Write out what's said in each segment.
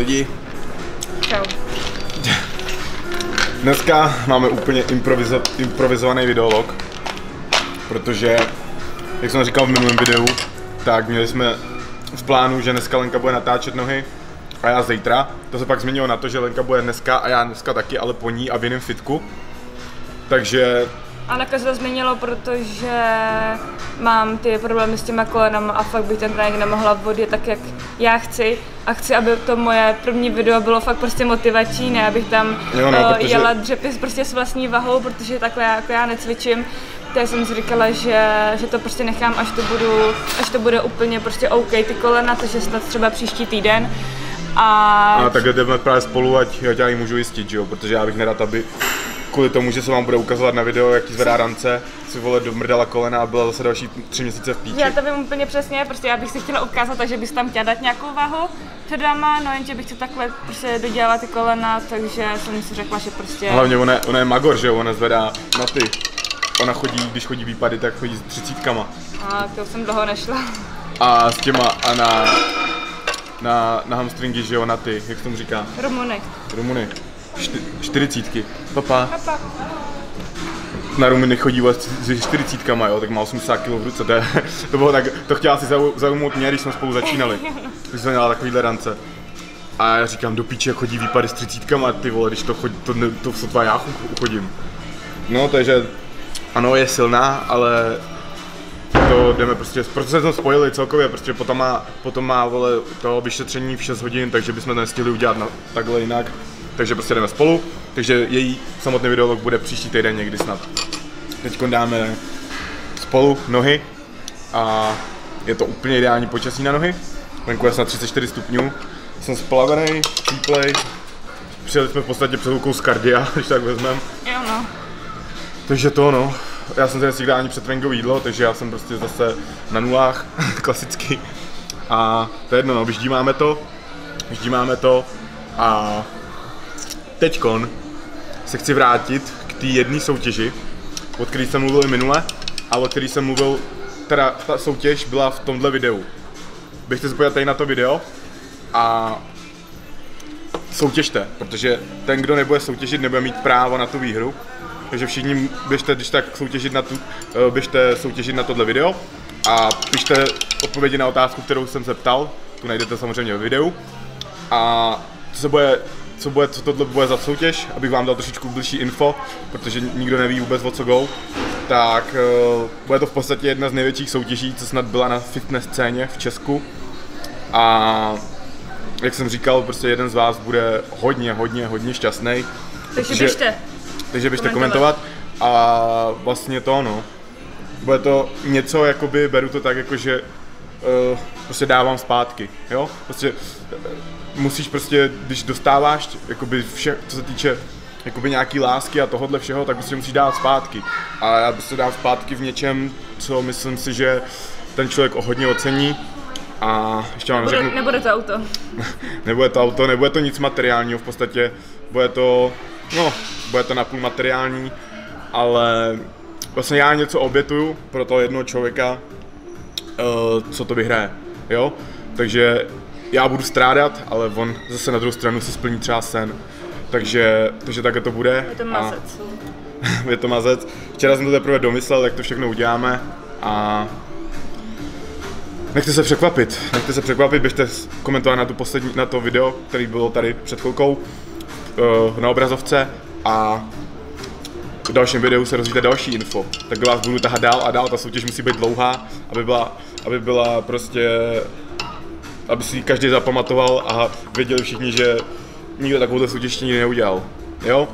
Lidi. Čau. Dneska máme úplně improvizo- improvizovaný videolog, protože, jak jsem říkal v minulém videu, tak měli jsme v plánu, že dneska Lenka bude natáčet nohy a já zítra. To se pak změnilo na to, že Lenka bude dneska a já dneska taky, ale po ní a v jiném fitku. Takže A nakonec se to změnilo, protože mám ty problémy s těma kolenama a fakt bych ten trénink nemohla vodit tak, jak já chci. A chci, aby to moje první video bylo fakt prostě motivační, ne abych tam Jo, no, protože- jela dřepy prostě s vlastní vahou, protože takhle já, jako já necvičím. Tak jsem si říkala, že, že to prostě nechám, až to, budu, až to bude úplně prostě OK ty kolena, takže snad třeba příští týden. A, a tak jdeme právě spolu, ať, ať já ji můžu jistit, že jo? protože já bych nerad, aby kvůli tomu, že se vám bude ukazovat na video, jaký zvedá rance, si vole domrdala kolena a byla zase další tři měsíce v píči. Já to vím úplně přesně, prostě já bych si chtěla ukázat, takže bys tam chtěla dát nějakou váhu před váma, no jenže bych to takhle prostě dodělala ty kolena, takže jsem si řekla, že prostě... Hlavně ona, je- ona je magor, že jo, ona zvedá na ty. Ona chodí, když chodí výpady, tak chodí s třicítkama. A to jsem dlouho nešla. A s těma, a na, na, na hamstringy, že jo, na ty, jak se tomu říká, Rumuny. Rumuny. Čty, čtyřicítky. Papa. Papa. Na Rumuny chodí vole s s čtyřicítkama, jo, tak má 80 kg v ruce, to, je, to bylo tak, to chtěla si zau, zaujmout mě, když jsme spolu začínali. Když jsme měla takovýhle rance. A já říkám, do píče chodí výpady s třicítkama, ty vole, když to chodí, to, ne, to sotva já uchodím. No, takže ano, je silná, ale to jdeme prostě, proto jsme to spojili celkově, protože potom má, potom má vole, to vyšetření v 6 hodin, takže bychom to nestihli udělat na, takhle jinak. Takže prostě jdeme spolu, takže její samotný videolog bude příští týden někdy snad. Teď dáme spolu nohy a je to úplně ideální počasí na nohy. Venku je snad 34 stupňů, jsem splavený, teplej. Přijeli jsme v podstatě před z kardia, když tak vezmeme. Jo no. Takže to no, já jsem si nestihl ani přetréninkové jídlo, takže já jsem prostě zase na nulách, klasicky. A to je jedno, no, vyždímáme to, vyždímáme to a teďkon se chci vrátit k té jedné soutěži, o který jsem mluvil i minule, a o který jsem mluvil, teda ta soutěž byla v tomhle videu. Běžte se podívat tady na to video a soutěžte, protože ten, kdo nebude soutěžit, nebude mít právo na tu výhru. Takže všichni běžte, když tak soutěžit na tu, eh, běžte soutěžit na tohle video a pište odpovědi na otázku, kterou jsem se ptal, tu najdete samozřejmě ve videu. A co se bude, co, bude, co tohle bude za soutěž, abych vám dal trošičku blížší info, protože nikdo neví vůbec o co go, tak eh, bude to v podstatě jedna z největších soutěží, co snad byla na fitness scéně v Česku. A jak jsem říkal, prostě jeden z vás bude hodně, hodně, hodně šťastný. Takže běžte. Takže běžte komentovat. komentovat a vlastně to no. Bude to něco, jakoby beru to tak, jako že uh, prostě dávám zpátky, jo? Prostě uh, musíš prostě, když dostáváš, jakoby vše, co se týče jakoby nějaký lásky a tohohle všeho, tak prostě musíš dát zpátky. A já prostě dám zpátky v něčem, co myslím si, že ten člověk o hodně ocení. A ještě vám Bude, řeknu, nebude to auto. nebude to auto, nebude to nic materiálního v podstatě, bude to, no, bude to napůl materiální, ale vlastně já něco obětuju pro toho jednoho člověka, uh, co to vyhraje, jo? Takže já budu strádat, ale on zase na druhou stranu si splní třeba sen. Takže, takže takhle to bude. Je to a- mazec. je to mazec. Včera jsem to teprve domyslel, jak to všechno uděláme a nechte se překvapit, nechte se překvapit, běžte komentovat na, tu poslední, na to video, který bylo tady před chvilkou eh, na obrazovce a v dalším videu se rozvíte další info. Tak vás budu tahat dál a dál, ta soutěž musí být dlouhá, aby byla, aby byla prostě, aby si každý zapamatoval a věděli všichni, že nikdo takovouhle soutěž nikdy neudělal. Jo?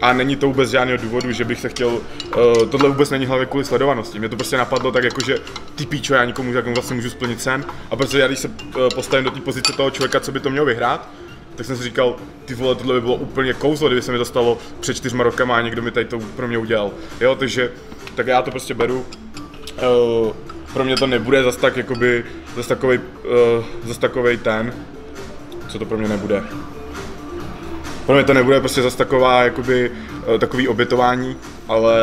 A není to vůbec žádného důvodu, že bych se chtěl, uh, tohle vůbec není hlavně kvůli sledovanosti. Mě to prostě napadlo tak jako, že ty píčo, já nikomu tak vlastně můžu splnit sen. A protože já když se uh, postavím do té pozice toho člověka, co by to měl vyhrát, tak jsem si říkal, ty vole, tohle by bylo úplně kouzlo, kdyby se mi to stalo před čtyřma rokama a někdo mi tady to pro mě udělal. Jo, takže tak já to prostě beru. Uh, pro mě to nebude zas tak, jakoby, zas takovej, uh, zas takovej ten, co to pro mě nebude. Pro mě to nebude prostě zas taková, jakoby, eh, takový obětování, ale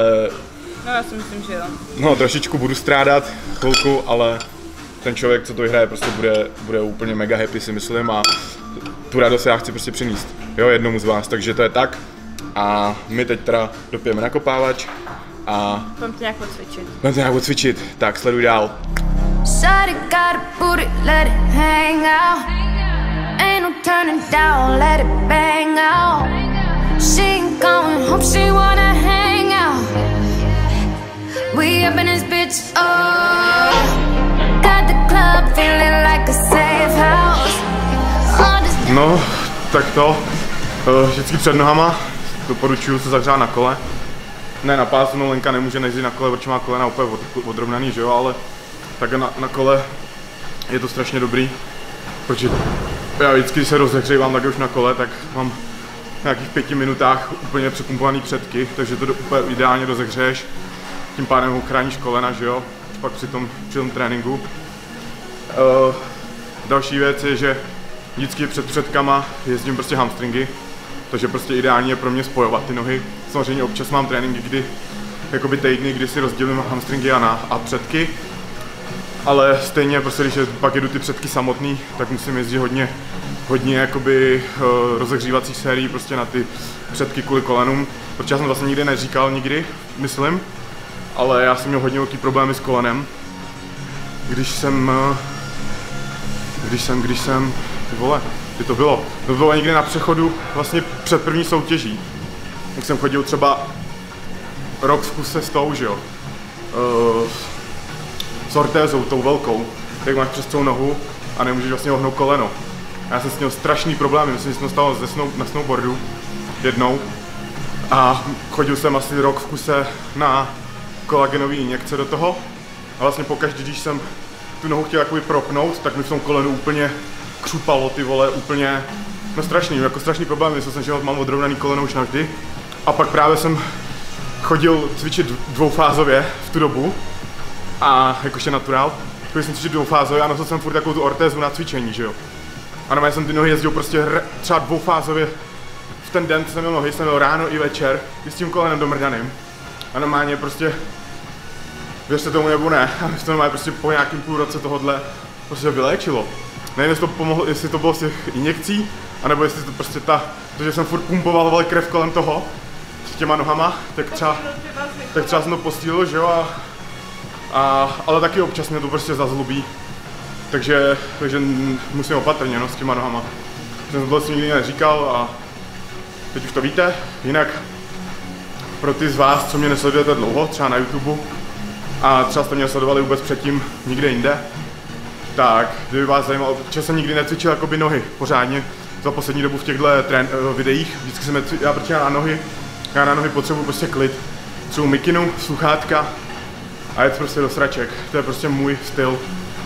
No já si myslím, že jo. no trošičku budu strádat chvilku, ale ten člověk, co to vyhraje, prostě bude, bude úplně mega happy si myslím a tu radost já chci prostě přinést, jo, jednomu z vás, takže to je tak. A my teď teda dopijeme nakopávač a Mám to nějak odcvičit. budeme to nějak odcvičit, tak sleduj dál. Got a booty, let it hang out. Ain't no turning down, let it bang out. She ain't going home, she wanna hang out. We up in this bitch, oh. Got the club feeling like a safe house. No, tak to, eh, vždycky před nohama, doporučuju se zahřát na kole. Ne na pásu, no Lenka nemůže nejezdit na kole, protože má kolena úplně od, odrovnaný, že jo, ale tak na, na kole je to strašně dobrý, protože já vždycky, když se rozehřívám tak už na kole, tak mám v nějakých pěti minutách úplně přepumpovaný předky, takže to úplně ideálně rozehřeješ, tím pádem ochráníš kolena, že jo, pak při tom, při tom tréninku. Uh, další věc je, že vždycky před předkama jezdím prostě hamstringy, takže prostě ideální je pro mě spojovat ty nohy. Samozřejmě občas mám tréninky, kdy jakoby týdny, kdy si rozdělím hamstringy a, na, a předky, ale stejně prostě, když je, pak jedu ty předky samotný, tak musím jezdit hodně, hodně jakoby uh, rozehřívací sérií prostě na ty předky kvůli kolenům, protože já jsem vlastně nikdy neříkal nikdy, myslím, ale já jsem měl hodně velký problémy s kolenem, když jsem uh, když jsem, když jsem, ty vole, kdy to bylo? To bylo někde na přechodu vlastně před první soutěží. Jak jsem chodil třeba rok v kuse s tou, že jo, uh, s ortézou, tou velkou, tak máš přes celou nohu a nemůžeš vlastně ohnout koleno. A já jsem s měl strašný problém, myslím, že jsem stalo ze snow, na snowboardu jednou. A chodil jsem asi rok v kuse na kolagenový injekce do toho. A vlastně pokaždé, když jsem tu nohu chtěl jakoby propnout, tak mi v tom kolenu úplně křupalo ty vole, úplně, no strašný, jako strašný problém, myslel jsem, že mám odrovnaný koleno už navždy. A pak právě jsem chodil cvičit dvoufázově v tu dobu a jakože naturál, chodil jsem cvičit dvoufázově a nosil jsem furt takovou tu ortézu na cvičení, že jo. A normálně jsem ty nohy jezdil prostě r- třeba dvoufázově v ten den, co jsem měl nohy, jsem měl ráno i večer, i s tím kolenem domrdaným. A normálně prostě věřte tomu nebo ne, a mě to normálně prostě po nějakým půl roce tohodle prostě vyléčilo. Nevím, jestli to pomohlo, jestli to bylo z těch injekcí, anebo jestli to prostě ta, to, že jsem furt pumpoval krev kolem toho, těma nohama, tak třeba, tak třeba jsem to postílil, že jo, a, a, ale taky občas mě to prostě zazlubí. Takže, takže musím opatrně, no, s těma nohama. Jsem to vlastně nikdy neříkal a teď už to víte. Jinak pro ty z vás, co mě nesledujete dlouho, třeba na YouTube, a třeba jste mě sledovali vůbec předtím nikde jinde, tak kdyby vás zajímalo, že jsem nikdy necvičil jakoby nohy pořádně za poslední dobu v těchto uh, videích, vždycky jsem já já na nohy, já na nohy potřebuji prostě klid, potřebuji mikinu, sluchátka a jet prostě do sraček, to je prostě můj styl.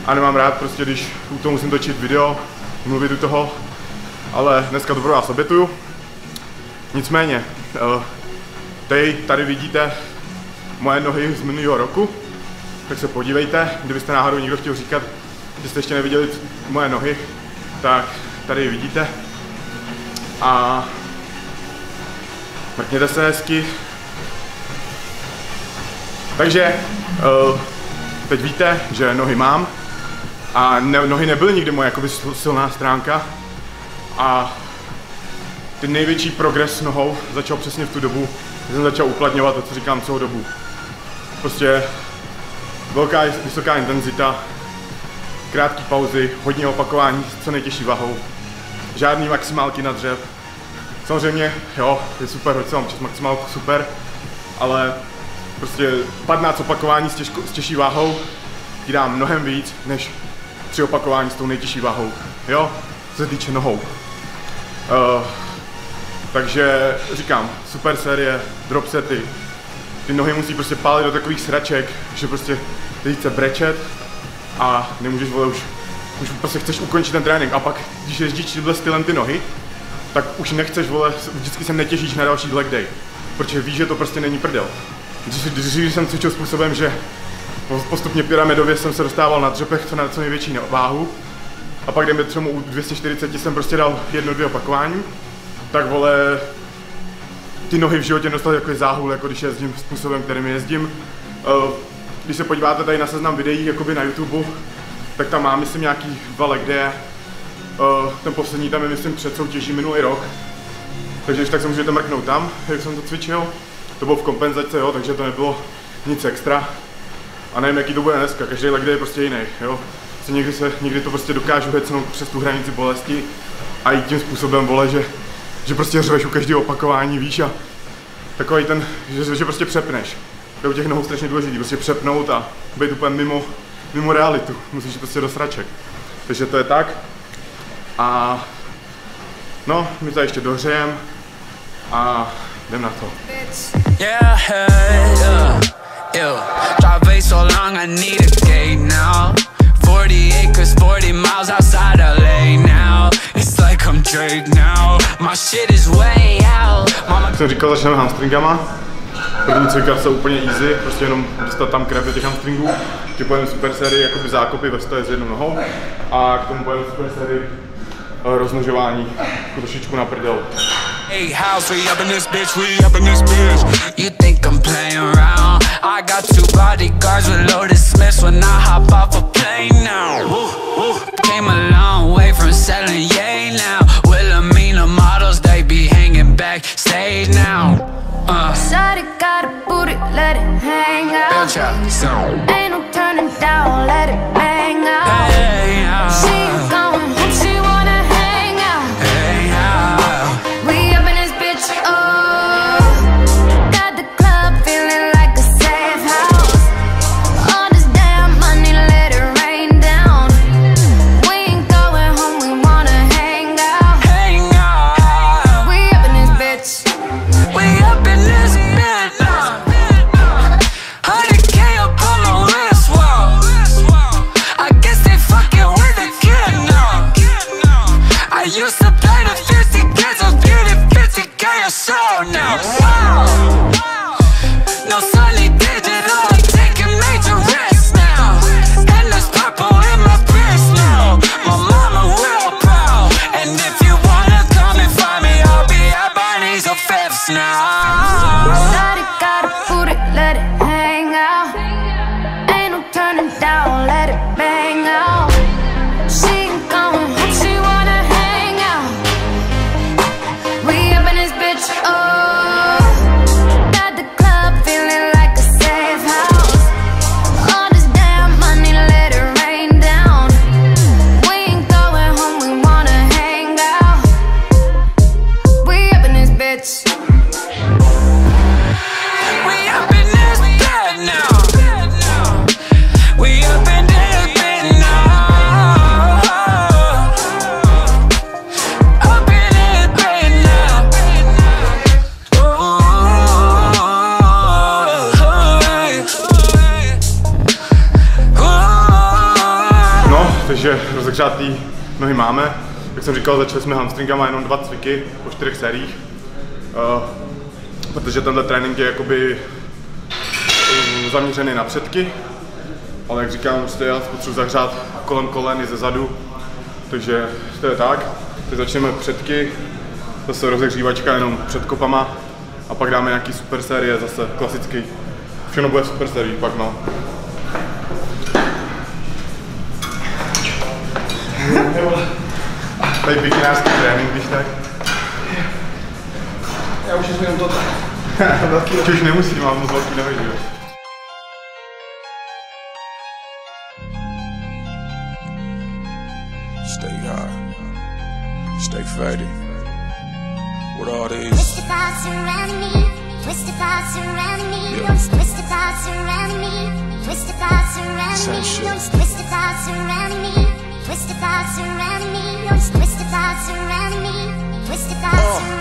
A nemám rád prostě, když u toho musím točit video, mluvit u toho, ale dneska to pro vás obětuju. Nicméně, uh, tady, tady vidíte moje nohy z minulého roku, tak se podívejte, kdybyste náhodou někdo chtěl říkat, že jste ještě neviděli moje nohy, tak tady je vidíte. A mrkněte se hezky. Takže uh, teď víte, že nohy mám a ne, nohy nebyly nikdy moje jakoby sil- silná stránka a ten největší progres nohou začal přesně v tu dobu, kdy jsem začal uplatňovat to, co říkám celou dobu. Prostě velká, vysoká intenzita, krátké pauzy, hodně opakování s co nejtěžší vahou, žádný maximálky na dřep. Samozřejmě, jo, je super, hoď se mám čas maximálku, super, ale prostě 15 opakování s, těžko, s těžší váhou ti dá mnohem víc, než tři opakování s tou nejtěžší váhou, jo, co se týče nohou. Uh, takže říkám, super série, drop sety, ty nohy musí prostě pálit do takových sraček, že prostě teď chce brečet a nemůžeš vole už, už prostě chceš ukončit ten trénink a pak, když jezdíš tímhle stylem ty nohy, tak už nechceš vole, vždycky se netěšíš na další leg day, protože víš, že to prostě není prdel. Dřív, jsem cvičil způsobem, že postupně pyramidově jsem se dostával na dřepech co na co největší váhu a pak jdeme třeba u 240 jsem prostě dal jedno, dvě opakování, tak vole, ty nohy v životě dostal jako záhul, jako když jezdím způsobem, kterým jezdím. Eh, Když se podíváte tady na seznam videí jakoby na YouTube, tak tam mám, myslím, nějaký dva leg Uh, ten poslední tam je, myslím, před soutěží minulý rok. Takže když tak se můžete mrknout tam, jak jsem to cvičil. To bylo v kompenzaci, jo, takže to nebylo nic extra. A nevím, jaký to bude dneska, každý leg je prostě jiný, jo. Se někdy, se, někdy to prostě dokážu hecnout přes tu hranici bolesti a i tím způsobem, vole, že, že prostě řveš u každého opakování, víš, a takový ten, že, že prostě přepneš. To je u těch nohou strašně důležitý, prostě přepnout a být úplně mimo, mimo realitu. Musíš prostě do sraček. Takže to je tak. A no, my to ještě dohřejem a jdem na to. Yeah, yeah, yeah. Drive way so long, I need a gate now. 40 acres, 40 miles outside LA now. It's like I'm Drake now. My shit is way out. Mama Jak jsem říkal, začneme hamstringama. První cvika jsou úplně easy, prostě jenom dostat tam krev do těch hamstringů. Ty pojedeme super sérii jakoby zákopy ve stoje s jednou nohou a k tomu pojedeme super sérii rozmnožování trošičku na prdel. Hey, house, we up in this bitch, we up in this bitch. You think I'm playing around? I got two bodyguards with loaded Smiths when I hop off a plane now. Woo, woo. Came a long way from selling yay now. Wilhelmina models, they be hanging back, stay now. Uh, Shawty got a booty, let it hang out. Ain't no turning down, let it bang out. Hey, uh, She ain't No sunny takže rozehřátý nohy máme. Jak jsem říkal, začali jsme hamstringama jenom dva cviky po čtyřech sériích. Uh, protože tenhle trénink je jakoby uh, zaměřený na předky, ale jak říkám, prostě já potřebuji zahřát kolem kolen i ze zadu, takže to je tak. Teď začneme předky, zase rozehřívačka jenom před kopama a pak dáme nějaký super série, zase klasický. Všechno bude super série pak no. Tady bikinářský trénink, když tak. Já už jsem jenom to Ty už nemusí, mám moc velký nohy, jo. Stay high. Stay fatty. What all these. Twisted thoughts surrounding me. Twisted thoughts surrounding me. Yeah. Twisted thoughts surrounding me. Twisted thoughts surrounding Same me. shit. Twisted thoughts surrounding me. Twisted thoughts surrounding me, oh, you're thoughts surrounding me. Uh.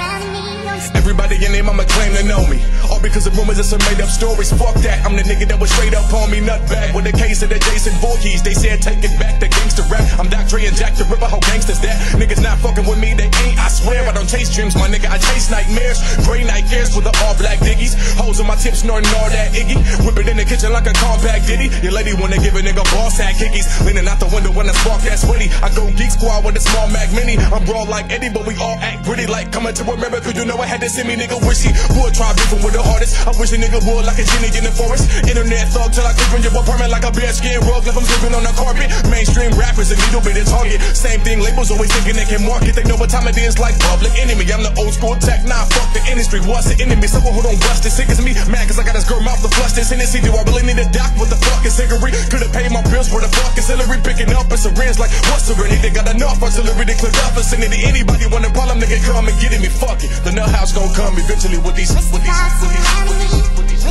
Everybody in their mama claim to know me. All because of rumors and some made up stories. Fuck that, I'm the nigga that was straight up on me, nut back. With the case of the Jason Voorhees, they said take it back the gangster rap. I'm Dr. Dre and Jack the Ripper, how gangsters that. Niggas not fucking with me, they ain't, I swear. I don't chase dreams, my nigga, I chase nightmares. Gray night gears with the all black diggies. Hoes on my tips, snorting all that Iggy. Whip it in the kitchen like a compact ditty. Your lady wanna give a nigga ball sack kickies. Leaning out the window when I spark that witty. I go geek squad with a small Mac mini. I'm broad like Eddie, but we all act gritty like coming to America. You know I had to send me nigga wish he would try beefing with the hardest. I wish a nigga would like a genie in the forest. Internet thug till I click on your apartment like a bear skin rug. Left them sleeping on the carpet. Mainstream rappers a needle bit of target. Same thing, labels always thinking they can market. They know what time it is like public enemy. I'm the old school tech, nah, fuck the industry. What's the enemy? Someone who don't bust it. Sick as me, mad cause I got this girl mouth to flush this. Hennessy, do I really need a doc with the fucking cigarette? Could've paid my bills for the fucking celery. Picking up a syringe like, what's the really? They got enough artillery to clear up vicinity. Anybody want a problem, nigga come and get me, fuck it. The nut house gon' come eventually with these, with these, with these, with these,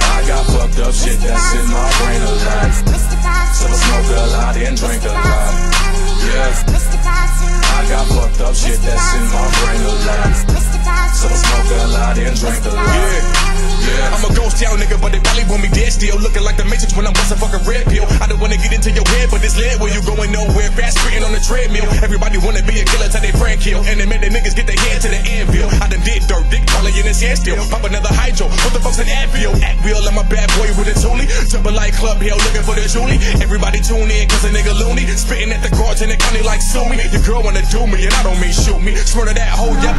I got fucked up shit that's in my brain a lot. So I a lot and a lot. Yeah. I got fucked up shit that's in my brain a lot. So smoke a lot and drink a lot. Yeah. Yeah. I'm a ghost town nigga, but they probably want me dead still. Looking like the Matrix when I'm busting fucking red pill. I don't wanna get into your head, but this lead where you going nowhere. Fast spitting on the treadmill. Everybody wanna be a killer till they friend kill. And they make the niggas get their head to the anvil. I done did dirt, dick calling in his hand still. Pop another hydro. What the fuck's an Advil? Advil, I'm a bad boy with a toolie. Jumping like Club Hill, looking for the Julie. Everybody tune in, cause a nigga loony. Spitting at the guards in the county like sue me. Your girl wanna do me, and I don't mean shoot me. Swear to that whole yep.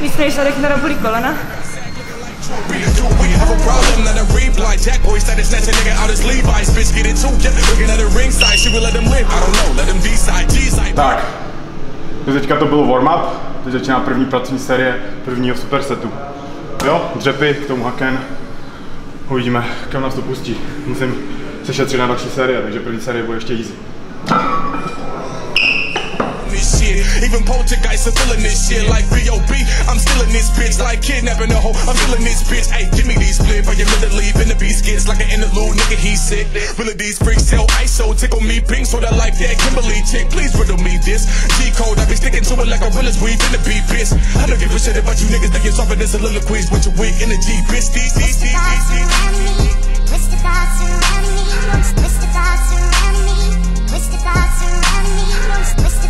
Víc než zadek na bolí kolena. Jack boy nigga out his. Bitch, get it too. At the. She will let. I don't know. Let decide. G-side. Tak, to teďka to byl warm-up, teď začíná první pracovní série prvního supersetu. Jo, dřepy, k tomu haken. Uvidíme, kam nás to pustí. Musím se šetřit na další série, takže první série bude ještě easy. Even poltergeists are feeling this shit like B.O.B. I'm still in this bitch like kidnapping a hoe. I'm still in this bitch. Hey, give me these split for your middle leave in the beast skits like an interlude. Nigga, he sick. Really these freaks tell ISO tickle me pink so that like that Kimberly chick. Please riddle me this. G code, I be sticking to it like a realist in the beat, bitch. I don't give a shit about you niggas that get soft in this soliloquies with your weak energy, bitch. These, these, these, these, these. God surround me. God surround me. God surround me, Mr.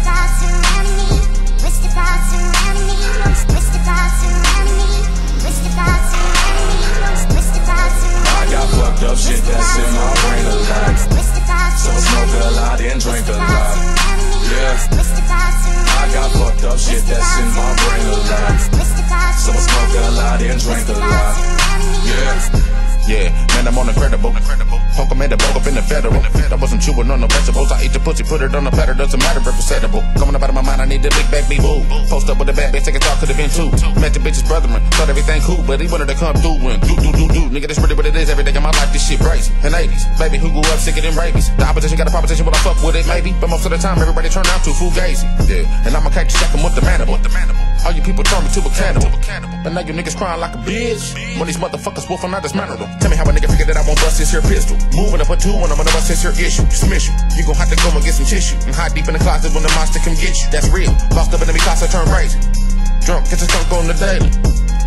on no vegetables. I ate the pussy, put it on the platter, doesn't matter edible. Coming up out of my mind, I need the big back, me boo. Post up with a bad bitch, take a talk, could've been two. Met the bitch's brethren, thought everything cool, but he wanted to come through and do, do, do, do. Nigga, that's really what it is every day in my life, this shit crazy. In 80s, baby, who grew up sicker than rabies? The opposition got a proposition, but I fuck with it, maybe. But most of the time, everybody turn out to fugazi. Yeah, and I'ma catch you second with the manimal. All you people turn me to a cannibal. But now you niggas crying like a bitch. When these motherfuckers wolfing out this manner. Tell me how a nigga figured that I won't bust this here pistol. Moving up a two when I'm gonna bust this here issue. Dismiss you. You gon' have to go and get some tissue. And hide deep in the closet when the monster come get you. That's real. Lost up in the class, I turn crazy. Drunk, get the skunk on the daily.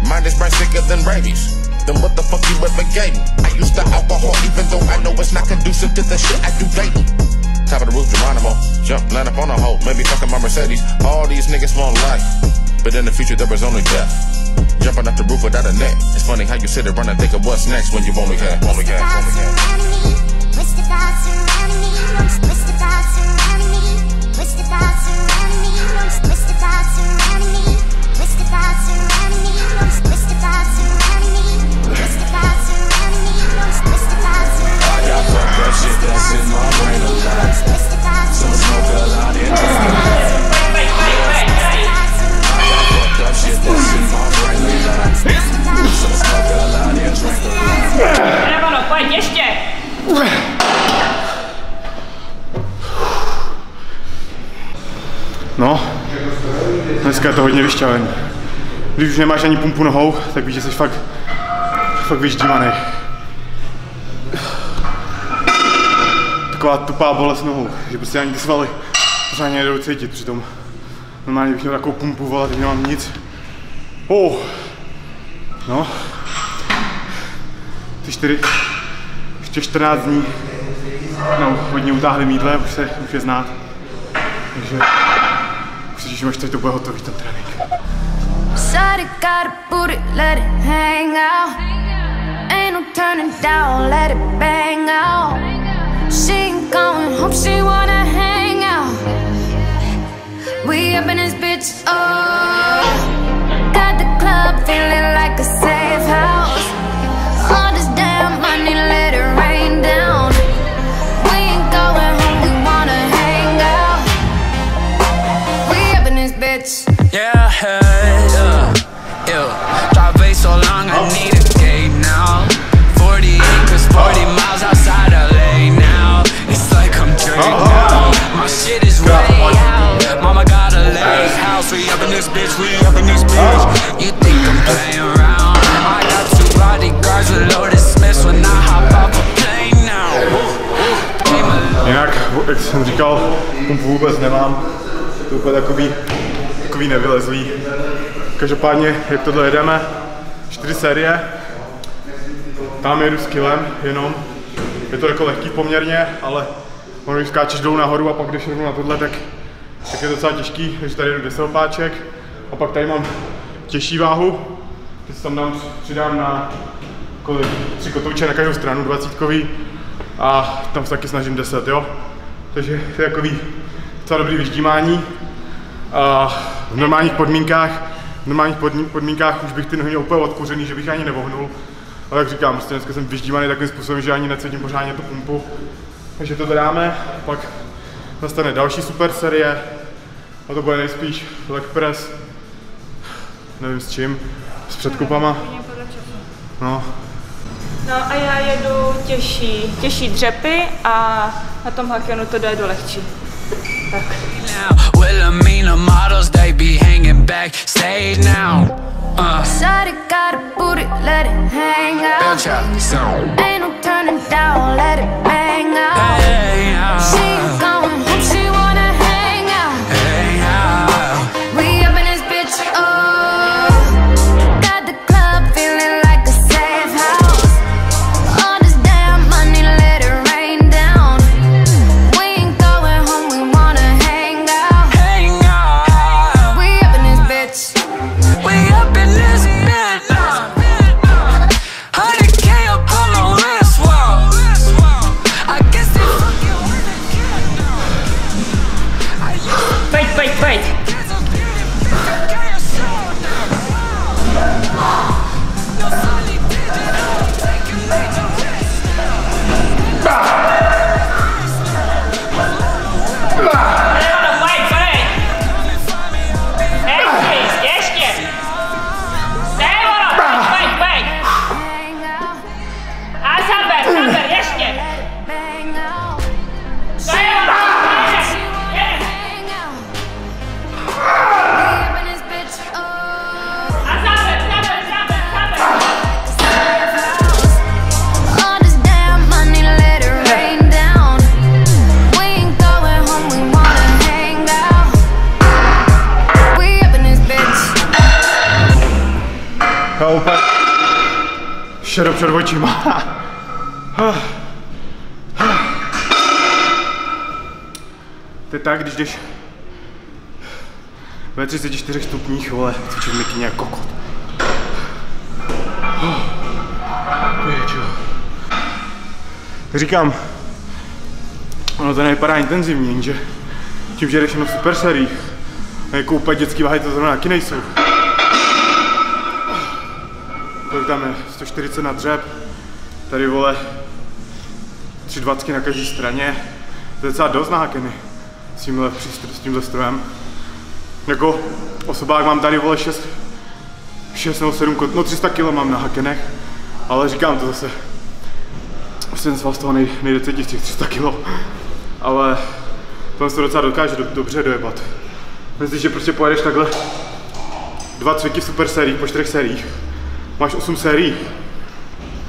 Mind is brain sicker than rabies. Then what the fuck you ever gave me? I used to alcohol even though I know it's not conducive to the shit I do daily. Top of the roof, Geronimo. Jump, land up on a hole. Maybe fucking my Mercedes. All these niggas want life. But in the future, there was only death. Jumping off the roof without a net. It's funny how you sit around and think of what's next when you've only had, only had, only had. I got fucked up shit that's in my brain smoke a lot up shit a lot. So smoke and drink pojď ještě! No, dneska je to hodně vyšťavený. Když už nemáš ani pumpu nohou, tak víš, že jsi fakt, fakt vyždímaný. Taková tupá bolest nohou, že prostě ani ty svaly pořádně nejdou cítit, přitom normálně bych měl takovou pumpu, vole, teď nemám nic. Oh. No. Ty čtyři, ještě 14 dní, no, hodně utáhli mídle, už, se, už je znát. Takže už se těším, až teď to bude hotový ten trénink. Shawty got a booty, let it hang out. Ain't no turning down, let it bang out. She ain't going home, she wanna hang out. We up in this bitch, oh. Got the club feeling like a safe jak jsem říkal, pumpu vůbec nemám. To úplně takový, takový nevylezlý. Každopádně, jak tohle jedeme, čtyři série. Tam jedu s kilem jenom. Je to jako lehký poměrně, ale ono, když skáčeš dolů nahoru a pak jdeš rovnou na tohle, tak, tak je docela těžký, takže tady jdu 10 opáček. A pak tady mám těžší váhu, když tam dám, přidám na kolik, tři kotouče na každou stranu, dvacítkový a tam se taky snažím 10, jo. Takže to je takový docela dobrý vyždímání. A v normálních podmínkách, v normálních podmí- podmínkách už bych ty nohy měl úplně odkuřený, že bych ani nevohnul. Ale jak říkám, prostě dneska jsem vyždímaný takovým způsobem, že ani necítím pořádně tu pumpu. Takže to dáme, pak nastane další super série a to bude nejspíš leg press, nevím s čím, s předkupama. No, No a já jedu těžší, těžší dřepy a na tom hakenu to dojedu lehčí. Tak. let it hang out. Ain't no turning down, let it bang out. Hey, uh, To je tak, když jdeš ve 34 stupních, vole, cvičíš mikině jako kokot. Pěčo. Říkám, ono to nevypadá intenzivně, jenže tím, že jdeš jenom super a jako úplně dětský váhy to zrovna taky nejsou. Kolik tam je? 140 na dřep. Tady vole 320 na každé straně. To je docela dost na hakeny s tímhle, s tímhle strojem. Jako osobák mám tady vole 6, 6 nebo 7, kot- no 300 kg mám na hakenech, ale říkám to zase. Prostě sval z toho nej, nejde cítit těch 300 kg. Ale to se docela dokáže do, dobře dojebat. Myslím, že prostě pojedeš takhle dva cviky super sériích po čtyřech sériích. Máš 8 sérií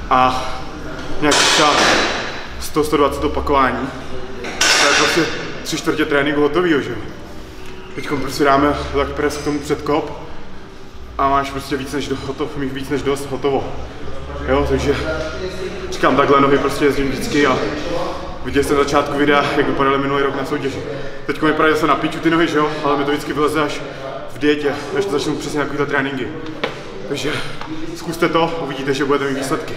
a nějak třeba 100-120 opakování. To je prostě tři čtvrtě tréninku hotovýho, že jo. Teď prostě dáme leg press k tomu předkop a máš prostě víc než do, hotov, mít víc než dost hotovo. Jo, takže říkám takhle nohy prostě jezdím vždycky a viděl jsem na začátku videa, jak vypadaly minulý rok na soutěži. Teď mi vypadají zase na piču ty nohy, že jo, ale mi to vždycky vyleze až v dietě, než to začnu přesně takovýhle tréninky. Takže zkuste to, uvidíte, že budete mít výsledky.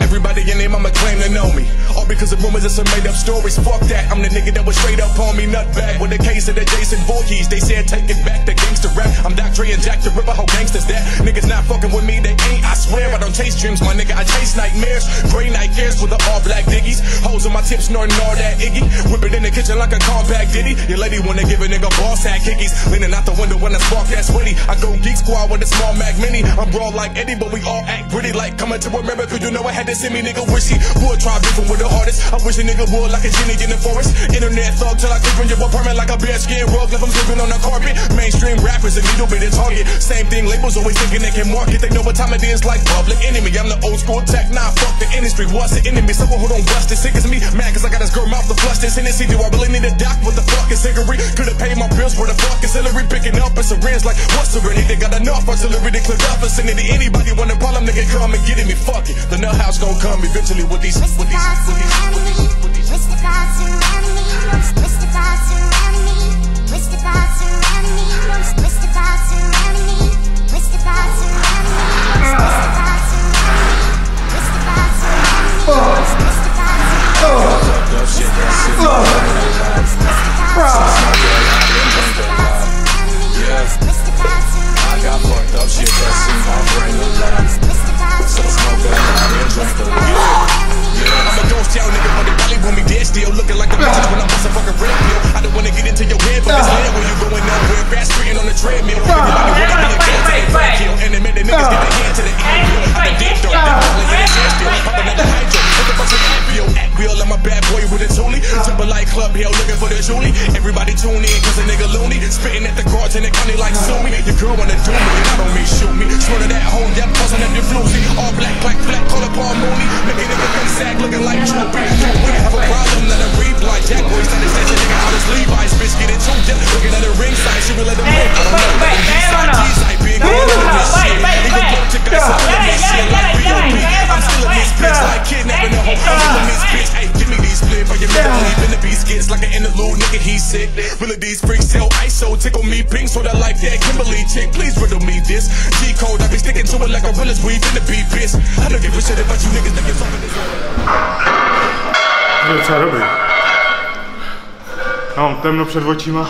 Everybody in here, I'ma claim to know me. All because of rumors and some made up stories. Fuck that, I'm the nigga that was straight up on me. Nut bag with a case of the Jason Voorhees. They said take it back to gangster rap. I'm Dr. Dre and Jack the Ripper, how gangsters that. Niggas not fucking with me, they ain't. I swear I don't chase dreams, my nigga. I chase nightmares. Gray night cares with the all black diggies. Hoes on my tips, snorting all that Iggy. Whip it in the kitchen like a compact ditty. Your lady wanna give a nigga boss hat kickies. Leaning out the window when I spark that's witty. I go geek squad with a small Mac mini. I'm raw like Eddie, but we all act gritty like coming to America. You know I had to send me nigga wish he would try beefing with the hardest. I wish a nigga would like a genie in the forest. Internet thug till I creep in your apartment like a bear skin rug. Left him sleeping on the carpet. Mainstream rappers a needle bit of target. Same thing, labels always thinking they can market. They know what time it is like public enemy. I'm the old school tech, nah, fuck the industry. What's the enemy? Someone who don't bust this sick as me. Mad cause I got this girl mouth to flush this Hennessy. Do I really need a doc? What the fuck is cigarette? Could've paid my bills for the fuck is Hillary picking up a syringe like what's serenity? They got enough artillery to clear up vicinity. Anybody want a problem, nigga, come and get it me. Fuck it. The nut house gon' come eventually with these, with these, with these, with these, shit, that's in my brain a lot. So smoke a lot and drink a lot. I'm a ghost town nigga, but they probably want me dead still. Looking like the bitches when I bust a fucking red pill. I don't wanna get into your head, but it's land when you going nowhere. Fast streeting on the treadmill. Be a cat to the kill. And they made the niggas get their hand to the end. I done dick though, they the stand still. Bad boy with a toolie. Timberlake Club Hill looking for the Julie. Everybody tune in, cause a nigga loony. Spitting at the cards in the county like sue me. Your girl wanna do me, and I don't shoot me. Swear to that home, yeah, buzzing up your floozy. All black, black, black, call it Paul Mooney. Make a nigga sack looking like Droopy. Droopy, have a problem, let her reply. Jack boy, started snatching nigga out his Levi's. Bitch, get it yeah. Looking at the ringside, she will let him Hey, win. I don't know. wait, wait, Eastside, hang on. G-side, big Hang man, on, none of this wait, wait, wait. broke I said, Yeah, none of this yeah, shit yeah, like yeah, B.O.B. yeah, I'm still a wait, miss bitch, like kidnapping a whole. I'm miss bitch. Hey, Melody split from your melody Melody skits like an interlude, nigga, he sick Melodies freaks tell ISO, tickle me pink So that like that Kimberly chick, please riddle me this G-code, I be sticking to it like a realist We finna be bitch I don't give a shit about you niggas, niggas talking this Kto? A mam temno przed oczyma.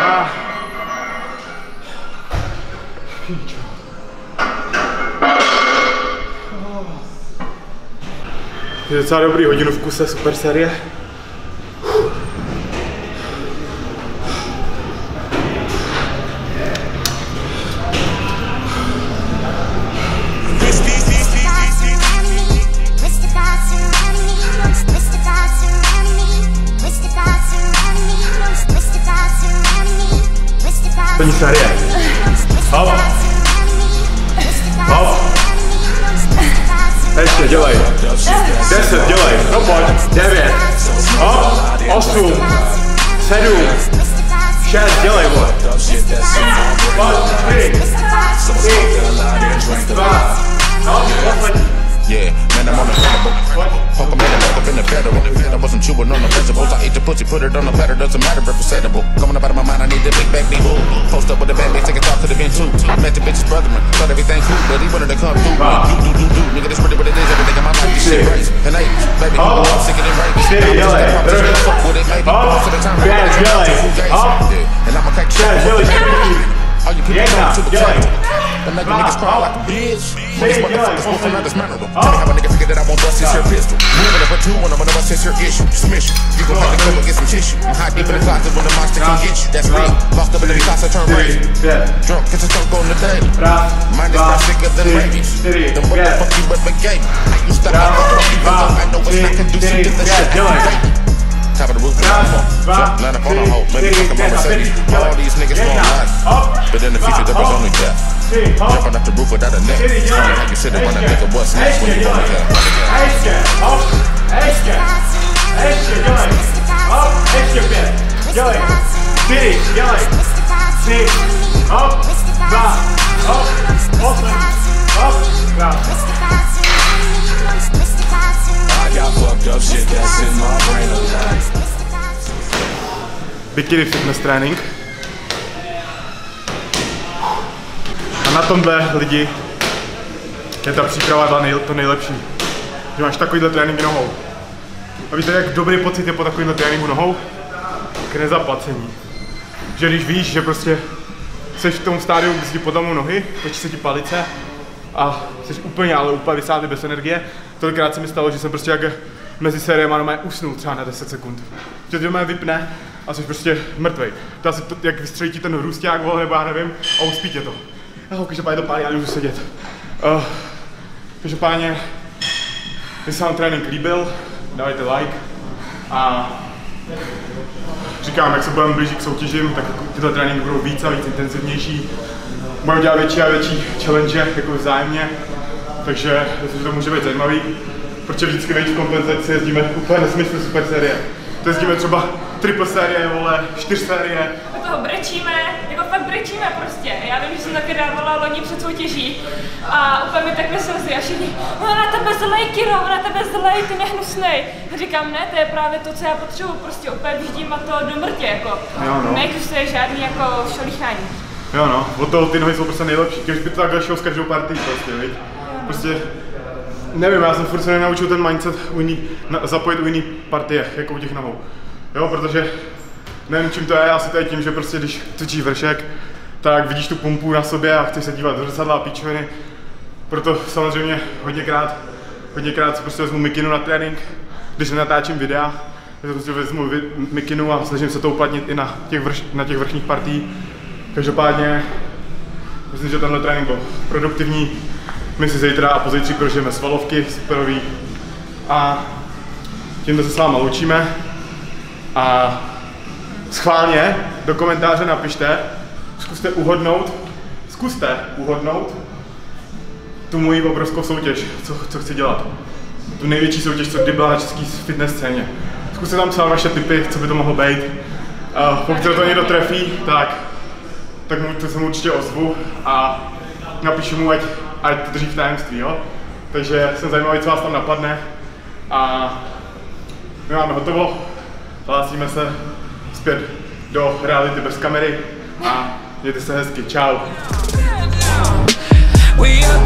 Ah. Pięcio. Je docela dobrý, hodinu v kuse, super série. Put it on the platter, doesn't matter, representable. Coming up out of my mind, I need the big back, be boo. Post up with the bad bitch, take a talk to the bench too. Met the bitch's brother, man. Thought everything cool, but he wanted to come through. Do, do, do, do. Nigga, that's really what it is. Everything in my life, this shit crazy. And hey, baby, Oh. I'm sick of it, right? Shit, I'm just yeah, a pump, just yeah. gonna fuck with it, maybe. Oh. Most of the time, I'm games. Oh. Yeah, and I'ma crack the Yeah, shit. All you people Yeah, know, super tight. Them nigga niggas cry like a bitch. These motherfuckers wolf from out this mannerism. Tell me how a nigga figure that I won't bust his here pistol. Up a two when I'm gonna bust his here issue. Dismiss you. You gon' have to come and get some tissue. I'm hot deep in the closet when the monster come get you. That's real. Locked up in the closet, turn crazy. 4, 5, Drunk, get your stroke on the day. Mine is not sicker than rabies. čtyři, Then what the fuck you ever gave me? You the fuck even though I know it's not conducive to the shit that you. Top of the roof, Raz, dva, jump, line up on a hoe, maybe fuck my a Mercedes. pět. All these niggas gon' lie. But in the future, there was only death. Jumping off the roof without a net. Tell me how you sitting when I think of what's next when you roll again. Extra, fitness training. Na tomhle lidi je ta příprava ta nej, to nejlepší. Že máš takovýhle trénink nohou. A víte, jak dobrý pocit je po takovýmhle tréninku nohou? K nezaplacení. Že když víš, že prostě jsi v tom stádiu, kdy ti podlamou nohy, točí se ti palice a jsi úplně, ale úplně vysátý bez energie. Tolikrát se mi stalo, že jsem prostě jak mezi sériemi normálně usnul třeba na 10 sekund. Že ty vypne a jsi prostě mrtvej. To asi to, jak vystřelí ti ten hrůsták, nebo já nevím, a uspí tě to. Oh, každopádně to pálí, já nemůžu sedět. Uh, každopádně, když se vám trénink líbil, dávajte like a říkám, jak se budeme blížit k soutěžím, tak tyhle tréninky budou víc a víc intenzivnější. Budeme dělat větší a větší challenge, jako vzájemně, takže myslím, že to může být zajímavý, protože vždycky víc kompenzaci jezdíme úplně nesmysl super série. To jezdíme třeba triple série, vole, čtyř série, Do toho brečíme, brečíme prostě. Já vím, že jsem taky dávala loni před soutěží a úplně mi takhle slzy a všichni, no na tebe zlej, Kiro, na tebe zlej, ty nehnusnej. A říkám, ne, to je právě to, co já potřebuji, prostě úplně vždím a to do mrtě, jako. Jo, no. Neexistuje žádný jako šolíchání. Jo no, od toho ty nohy jsou prostě nejlepší. Když by to takhle šlo s každou partí prostě, viď? Prostě, nevím, já jsem furt se nenaučil ten mindset u jiný, na, zapojit u jiný partie, jako u těch nohou. Jo, protože nevím čím to je, asi to je tím, že prostě když cvičíš vršek, tak vidíš tu pumpu na sobě a chceš se dívat do zrcadla a píčoviny. Proto samozřejmě hodněkrát, hodněkrát si prostě vezmu mikinu na trénink, když natáčím videa, tak prostě vezmu mikinu a snažím se to uplatnit i na těch, vrš, na těch vrchních partí. Každopádně myslím, že tenhle trénink byl produktivní. My si zítra a pozítří prožijeme svalovky superový a tímto se s váma loučíme a schválně do komentáře napište, zkuste uhodnout, zkuste uhodnout tu moji obrovskou soutěž, co, co chci dělat. Tu největší soutěž, co kdy byla na české fitness scéně. Zkuste tam psát vaše tipy, co by to mohlo být. A pokud to někdo trefí, tak, tak mu, to se mu určitě ozvu a napíšu mu, ať, ať to drží v tajemství, jo? Takže jsem zajímavý, co vás tam napadne a my máme hotovo, hlásíme se zpět do reality bez kamery a mějte se hezky, čau. We up